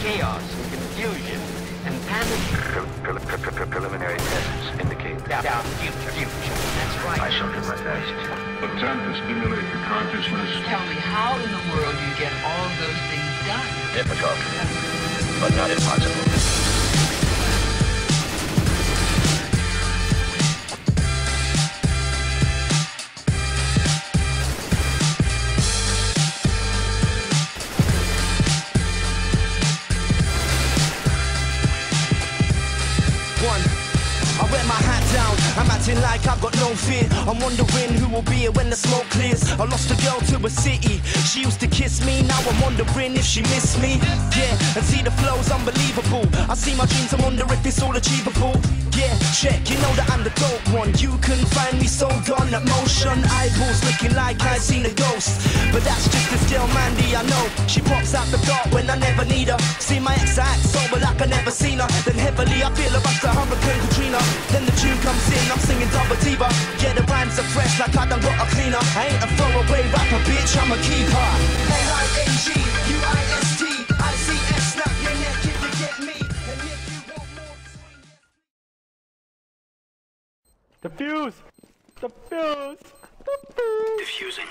chaos, confusion, and panic. Pre pre pre preliminary tests indicate Our, our future, future. That's right. I shall do my best. Attempt to stimulate the consciousness. Tell me, how in the world you get all those things done? Difficult, but not impossible. Wear my hat down, I'm acting like I've got no fear. I'm wondering who will be here when the smoke clears. I lost a girl to a city, she used to kiss me. Now I'm wondering if she missed me. Yeah, and see the flow's unbelievable. I see my dreams, I wonder if it's all achievable. Yeah, check, you know that I'm the dope one. You can find me so gone motion. Eyeballs looking like I seen a ghost. But that's just Mandy, I know. She pops out the dark when I never need her. See my ex act sober like I never seen her. Then heavily I feel about the Hurricane Katrina. Then the tune comes in, I'm singing double diva. Yeah, the rhymes are fresh like I done got a cleaner. I ain't a throwaway rapper, bitch, I'm a keeper. Defuse! Defuse! Defusing.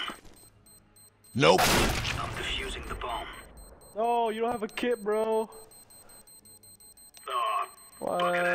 Nope. I'm defusing the bomb. No, you don't have a kit, bro. Oh, Why? Why?